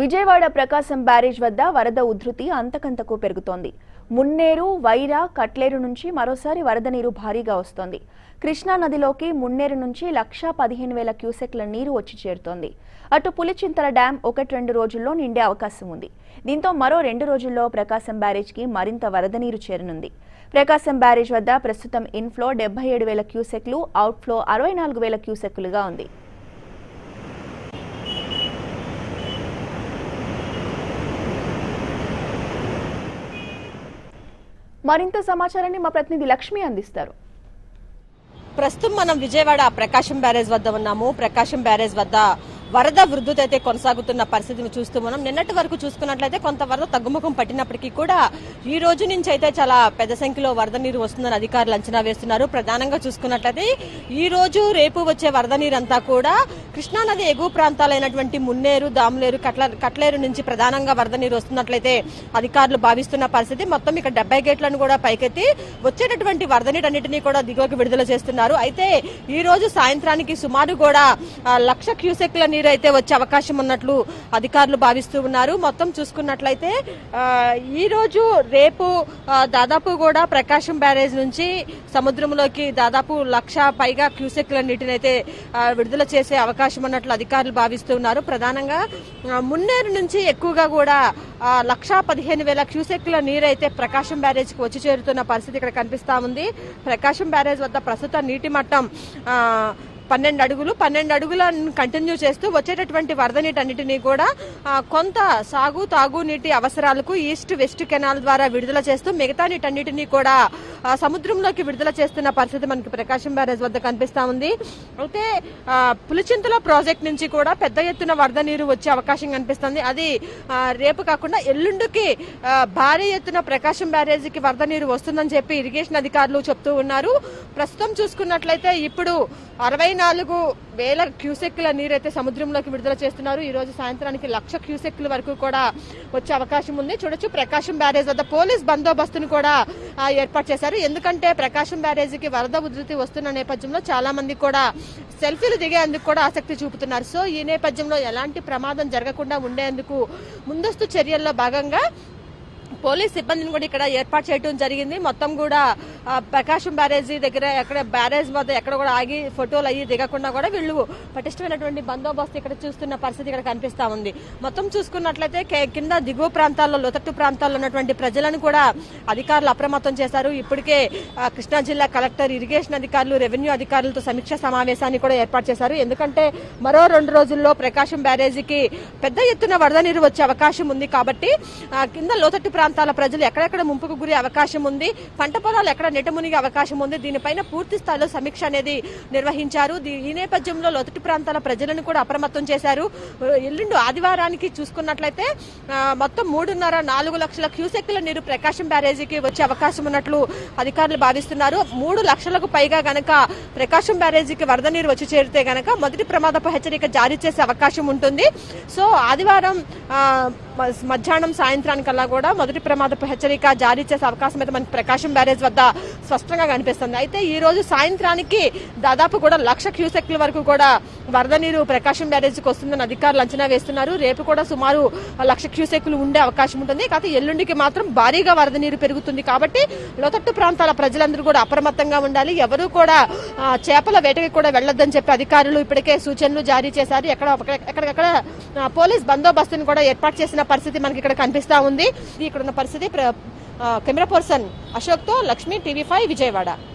విజయవాడ ప్రకాశం barrage వద్ద వరద ఉధృతి అంతకంతకు పెరుగుతోంది. మున్నేరు వైరా కట్లేరు నుంచి మరోసారి వరద నీరు భారీగా వస్తోంది. కృష్ణా నదిలోకి మున్నేరు నుంచి లక్షా పదిహేను వేల క్యూసెక్ల నీరు వచ్చి చేరుతోంది. అటు పులిచింతల డ్యాం ఒకటి రెండు రోజుల్లో నిండే అవకాశం ఉంది. దీంతో మరో రెండు రోజుల్లో ప్రకాశం బ్యారేజ్కి మరింత వరద నీరు చేరనుంది. ప్రకాశం బ్యారేజ్ వద్ద ప్రస్తుతం ఇన్ఫ్లో డెబ్బై ఏడు వేల క్యూసెక్లు అవుట్ఫ్లో అరవై నాలుగు వేల క్యూసెక్లుగా ఉంది. మరింత సమాచారాన్ని మా ప్రతినిధి లక్ష్మి అందిస్తారు. ప్రస్తుతం మనం విజయవాడ ప్రకాశం బ్యారేజ్ వద్ద ఉన్నాము. ప్రకాశం బ్యారేజ్ వద్ద వరద వృద్ధుత అయితే కొనసాగుతున్న పరిస్థితిని చూస్తూ మనం నిన్నటి వరకు చూసుకున్నట్లయితే కొంత వరద తగ్గుముఖం పట్టినప్పటికీ కూడా ఈ రోజు నుంచి అయితే చాలా పెద్ద సంఖ్యలో వరద నీరు వస్తుందని అధికారులు అంచనా వేస్తున్నారు. ప్రధానంగా చూసుకున్నట్లయితే ఈ రోజు రేపు వచ్చే వరద నీరంతా కూడా కృష్ణానది ఎగువ ప్రాంతాలైనటువంటి మున్నేరు దాములేరు కట్ల కట్లేరు నుంచి ప్రధానంగా వరద నీరు వస్తున్నట్లయితే అధికారులు భావిస్తున్న పరిస్థితి. మొత్తం ఇక్కడ డెబ్బై గేట్లను కూడా పైకెత్తి వచ్చేటటువంటి వరద నీటన్నిటినీ కూడా దిగువకి విడుదల చేస్తున్నారు. అయితే ఈ రోజు సాయంత్రానికి సుమారు కూడా లక్ష క్యూసెక్ల నీరు అయితే వచ్చే అవకాశం ఉన్నట్లు అధికారులు భావిస్తూ ఉన్నారు. మొత్తం చూసుకున్నట్లయితే ఈ రోజు రేపు దాదాపు కూడా ప్రకాశం బ్యారేజ్ నుంచి సముద్రంలోకి దాదాపు లక్ష పైగా క్యూసెక్ల నీటిని అయితే విడుదల చేసే అవకాశం ఉన్నట్లు అధికారులు భావిస్తూ ఉన్నారు. ప్రధానంగా మున్నేరు నుంచి ఎక్కువగా కూడా లక్షా పదిహేను వేల క్యూసెక్ల నీరు అయితే ప్రకాశం బ్యారేజ్కి వచ్చి చేరుతున్న పరిస్థితి ఇక్కడ కనిపిస్తా ఉంది. ప్రకాశం బ్యారేజ్ వద్ద ప్రస్తుత నీటి మట్టం పన్నెండు అడుగులు పన్నెండు అడుగులను కంటిన్యూ చేస్తూ వచ్చేటటువంటి వరద నీటి కూడా కొంత సాగు తాగు నీటి అవసరాలకు ఈస్ట్ వెస్ట్ కెనాల్ ద్వారా విడుదల చేస్తూ మిగతా నీటన్నిటినీ కూడా సముద్రంలోకి విడుదల చేస్తున్న పరిస్థితి మనకి ప్రకాశం బ్యారేజ్ వద్ద కనిపిస్తా ఉంది. అయితే పులిచింతల ప్రాజెక్ట్ నుంచి కూడా పెద్ద ఎత్తున వరద నీరు వచ్చే అవకాశం కనిపిస్తుంది. అది రేపు కాకుండా ఎల్లుండికి భారీ ఎత్తున ప్రకాశం బ్యారేజీకి వరద నీరు వస్తుందని చెప్పి ఇరిగేషన్ అధికారులు చెప్తూ ఉన్నారు. ప్రస్తుతం చూసుకున్నట్లయితే ఇప్పుడు అరవై నాలుగు వేల క్యూసెక్ల నీరైతే సముద్రంలోకి విడుదల చేస్తున్నారు. ఈ రోజు సాయంత్రానికి లక్ష క్యూసెక్ల వరకు కూడా వచ్చే అవకాశం ఉంది. చూడొచ్చు ప్రకాశం బ్యారేజ్ వద్ద పోలీస్ బందోబస్తును కూడా ఏర్పాటు చేశారు. ఎందుకంటే ప్రకాశం బ్యారేజీకి వరద ఉధృతి వస్తున్న నేపథ్యంలో చాలా మంది కూడా సెల్ఫీలు దిగేందుకు కూడా ఆసక్తి చూపుతున్నారు. సో ఈ నేపథ్యంలో ఎలాంటి ప్రమాదం జరగకుండా ఉండేందుకు ముందస్తు చర్యల్లో భాగంగా పోలీస్ సిబ్బందిని కూడా ఇక్కడ ఏర్పాటు చేయడం జరిగింది. మొత్తం కూడా ప్రకాశం బ్యారేజీ దగ్గర ఎక్కడ బ్యారేజ్ వద్ద ఎక్కడ కూడా ఆగి ఫోటోలు అయ్యి దిగకుండా కూడా వీళ్ళు పటిష్టమైనటువంటి బందోబస్తు ఇక్కడ చూస్తున్న పరిస్థితి ఇక్కడ కనిపిస్తా ఉంది. మొత్తం చూసుకున్నట్లయితే కింద దిగువ ప్రాంతాల్లో లోతట్టు ప్రాంతాల్లో ఉన్నటువంటి ప్రజలను కూడా అధికారులు అప్రమత్తం చేశారు. ఇప్పటికే కృష్ణా జిల్లా కలెక్టర్ ఇరిగేషన్ అధికారులు రెవెన్యూ అధికారులతో సమీక్ష సమావేశాన్ని కూడా ఏర్పాటు చేశారు. ఎందుకంటే మరో రెండు రోజుల్లో ప్రకాశం బ్యారేజీకి పెద్ద ఎత్తున వరద నీరు వచ్చే అవకాశం ఉంది కాబట్టి కింద లోతట్టు ప్రాంతం ప్రాంతాల ప్రజలు ఎక్కడెక్కడ ముంపుకు గురి అవకాశం ఉంది? పంట పొలాలు ఎక్కడ నిటమునిగే అవకాశం ఉంది? దీనిపైన పూర్తి స్థాయిలో సమీక్ష అనేది నిర్వహించారు. దీ- ఈ నేపథ్యంలో లోతట్టు ప్రాంతాల ప్రజలను కూడా అప్రమత్తం చేశారు. ఎల్లుండి ఆదివారానికి చూసుకున్నట్లయితే మొత్తం మూడున్నర నాలుగు లక్షల క్యూసెక్ల నీరు ప్రకాశం బ్యారేజీకి వచ్చే అవకాశం ఉన్నట్లు అధికారులు భావిస్తున్నారు. మూడు లక్షలకు పైగా గనక ప్రకాశం బ్యారేజీకి వరద నీరు వచ్చి చేరితే గనక మొదటి ప్రమాదపు హెచ్చరిక జారీ చేసే అవకాశం ఉంటుంది. సో ఆదివారం మధ్యాహ్నం సాయంత్రానికల్లా కూడా మొదటి ప్రమాదపు హెచ్చరిక జారీ చేసే అవకాశం అయితే మనకి ప్రకాశం బ్యారేజ్ వద్ద స్పష్టంగా కనిపిస్తుంది. అయితే ఈ రోజు సాయంత్రానికి దాదాపు కూడా లక్ష క్యూసెక్ల వరకు కూడా వరద నీరు ప్రకాశం బ్యారేజ్కి వస్తుందని అధికారులు అంచనా వేస్తున్నారు. రేపు కూడా సుమారు లక్ష క్యూసెక్లు ఉండే అవకాశం ఉంటుంది. కాకపోతే ఎల్లుండికి మాత్రం భారీగా వరద నీరు పెరుగుతుంది కాబట్టి లోతట్టు ప్రాంతాల ప్రజలందరూ కూడా అప్రమత్తంగా ఉండాలి. ఎవరు కూడా చేపల వేటకి కూడా వెళ్ళొద్దని చెప్పి అధికారులు ఇప్పటికే సూచనలు జారీ చేశారు. ఎక్కడ ఎక్కడెక్కడ పోలీస్ బందోబస్తుని కూడా ఏర్పాటు చేసిన పరిస్థితి మనకి ఇక్కడ కనిపిస్తా ఉంది. ఇక్కడ ఉన్న పరిస్థితి. ప్ర- ఆ, కెమెరా పర్సన్ అశోక్తో లక్ష్మి టీవీ ఫైవ్ విజయవాడ.